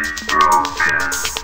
is broken.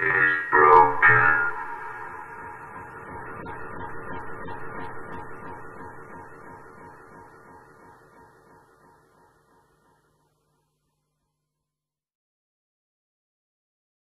It is broken.